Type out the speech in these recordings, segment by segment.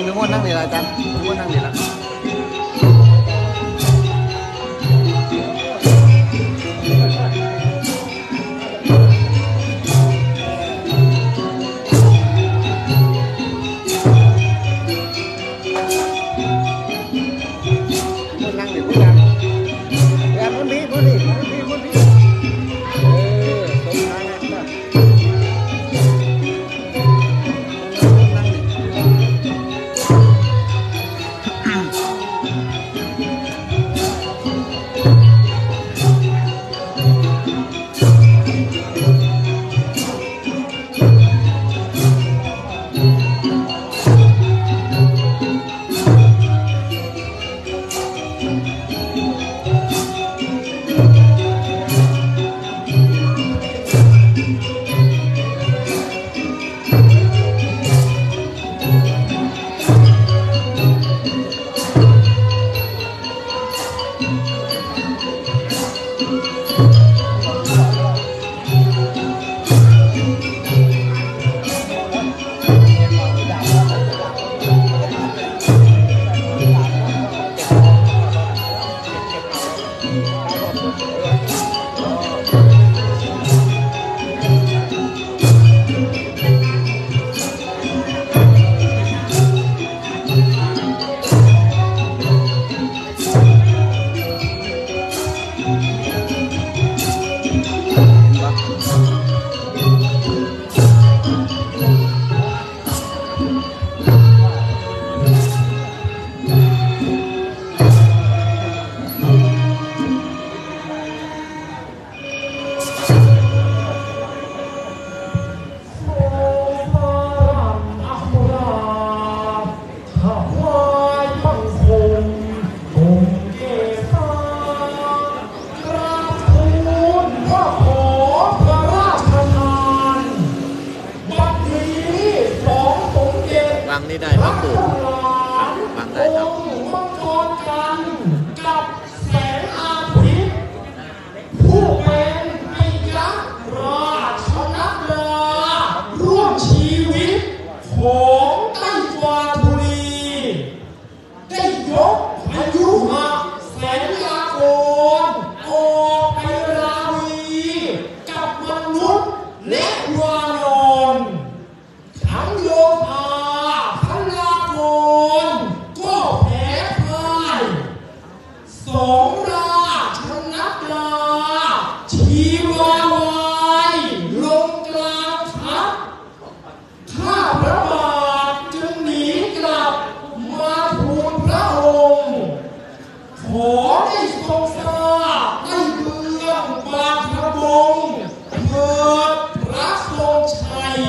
งดูว่านั่งเหนื่อยอาจารย์ดูว่านั่งเหนื่อยละ ทรงทาให้เมืองบางพรงเกิพระทรงชัย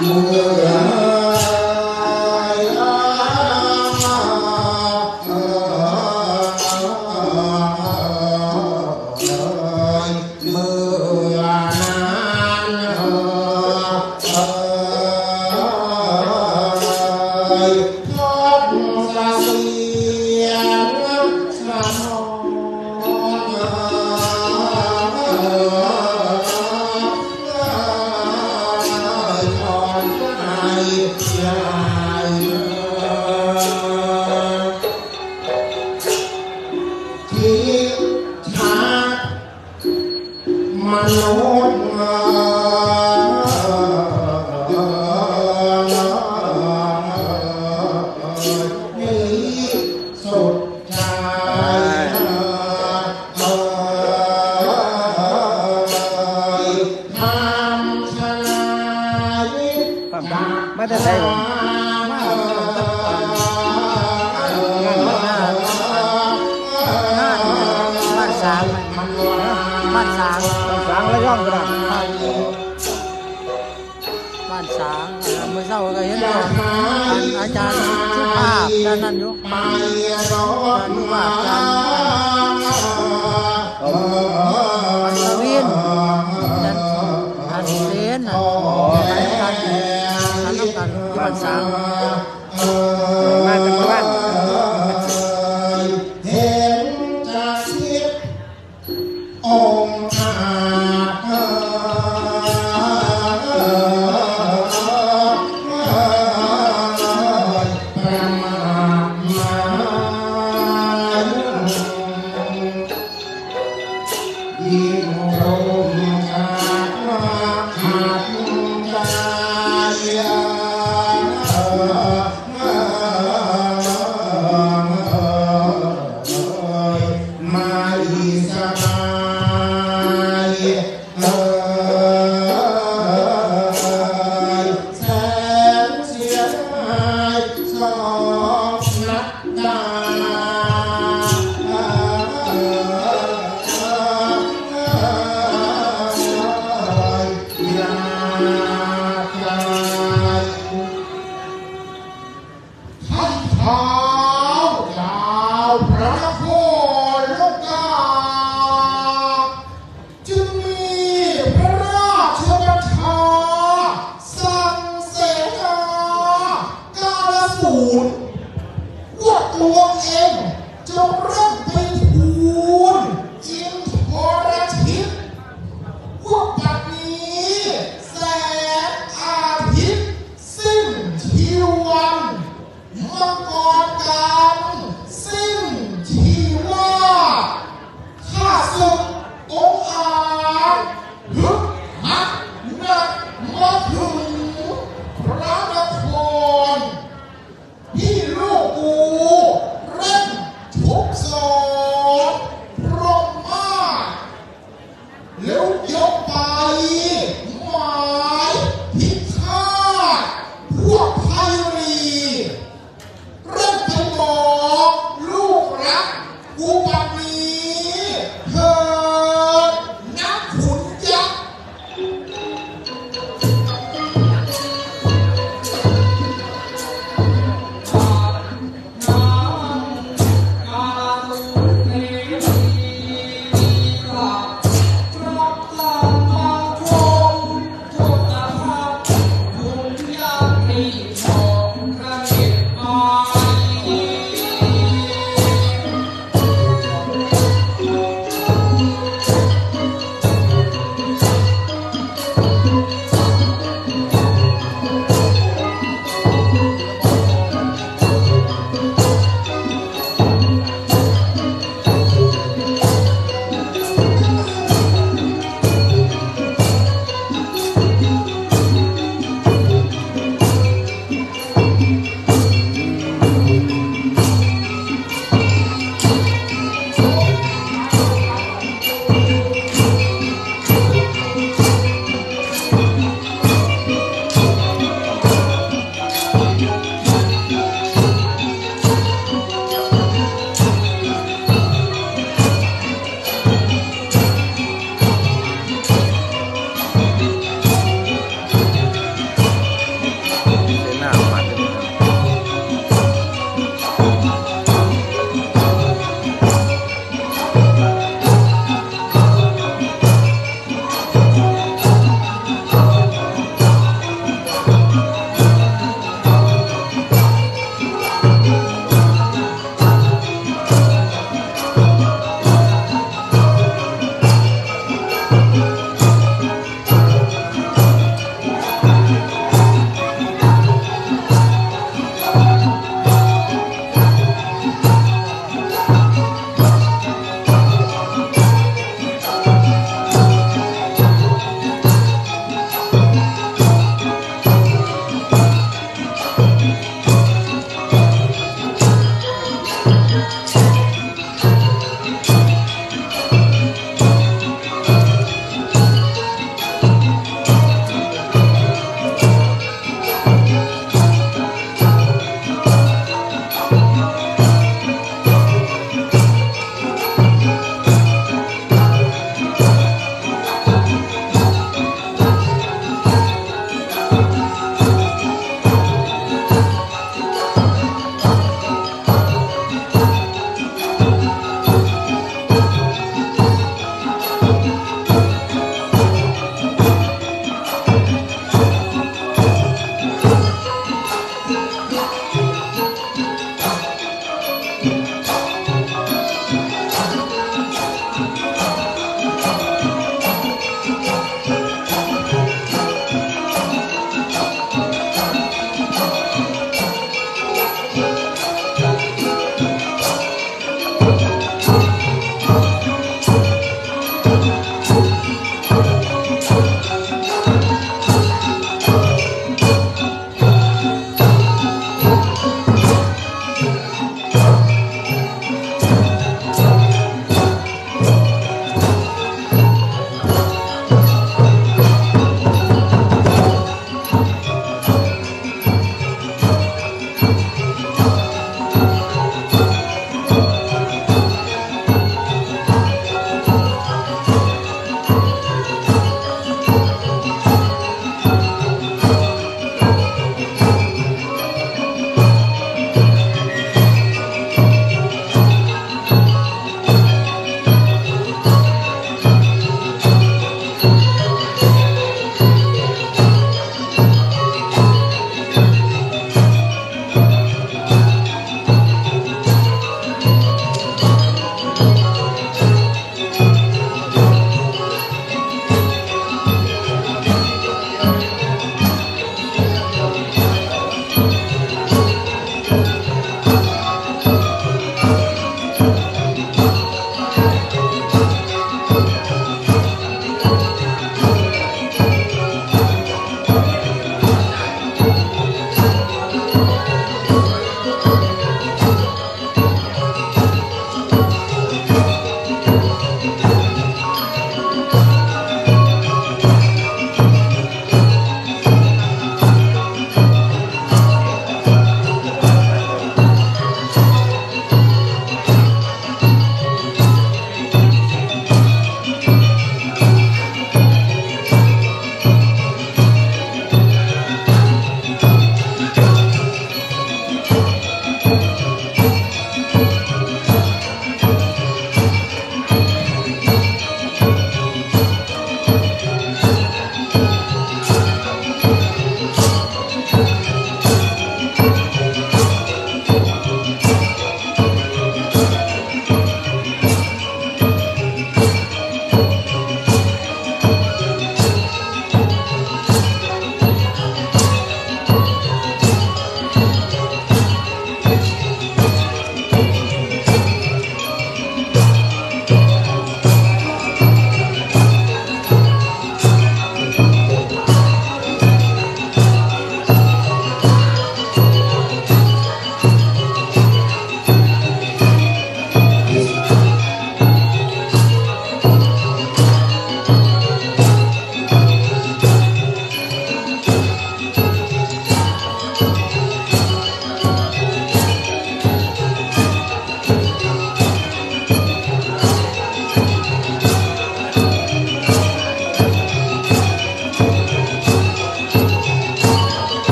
Yeah. ภาพอ จ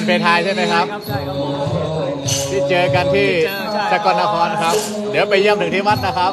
การไทายใช่ไหมครับที่เจอกันที่สกลนครครับ เดี๋ยวไปเยี่ยมถึงที่วัดนะครับ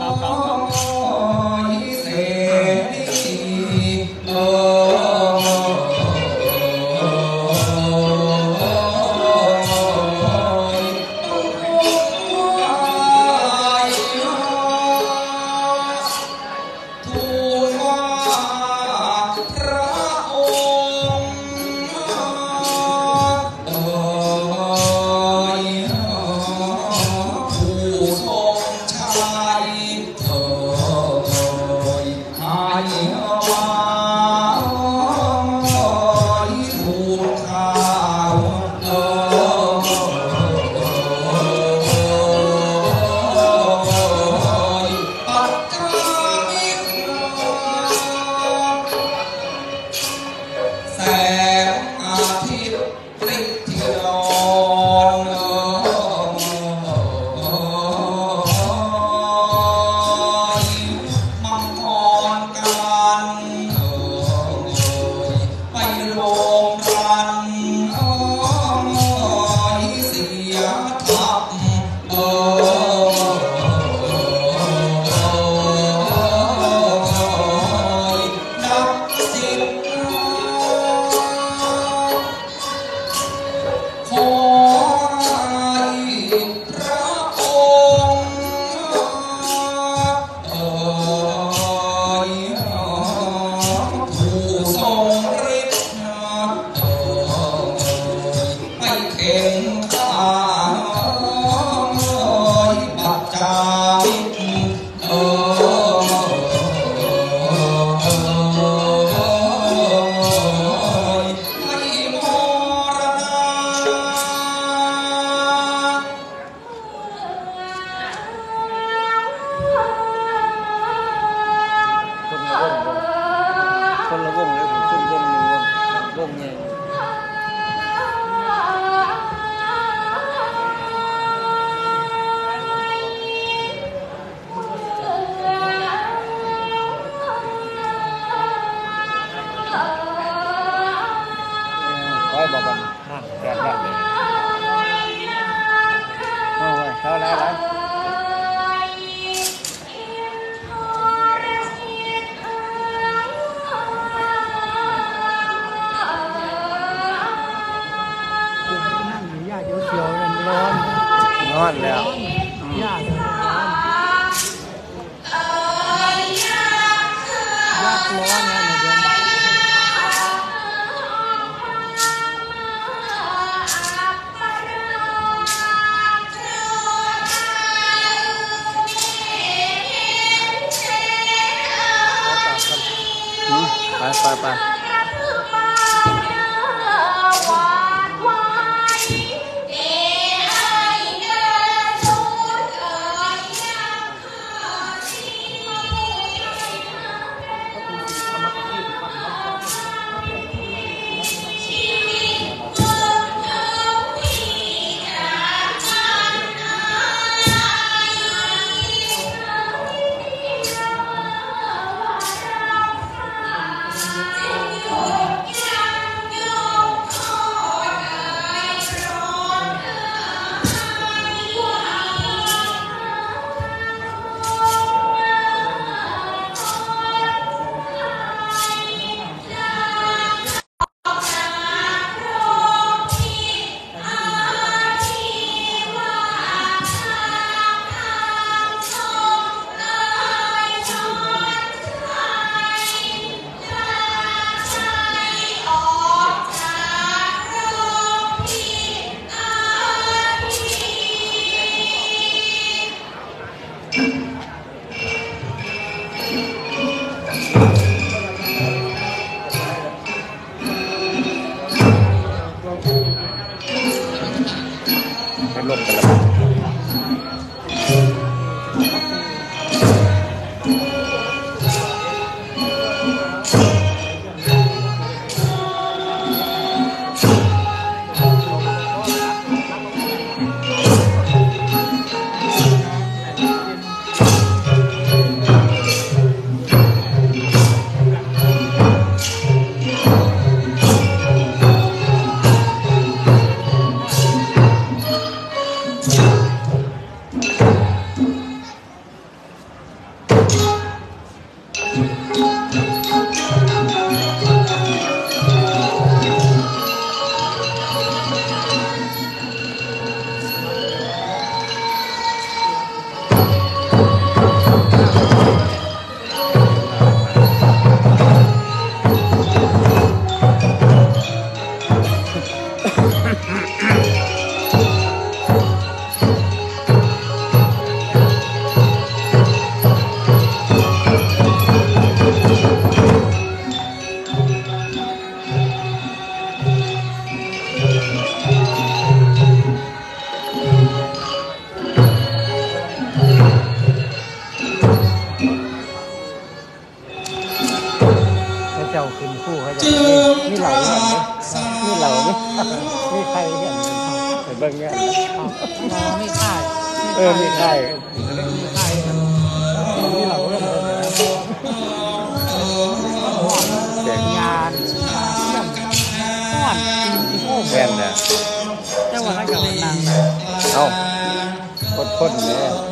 ไปเบิ่งเนี่ยมองไม่ค่ายเออมีใครมีค่ายกันมีเหล่าเนี่ยแต่งงานเยี่ยมม่วนจริงๆโอ้แม่นเนี่ยแต่ว่าถ้าเกิดนางเอ้าคนคนเนี่ย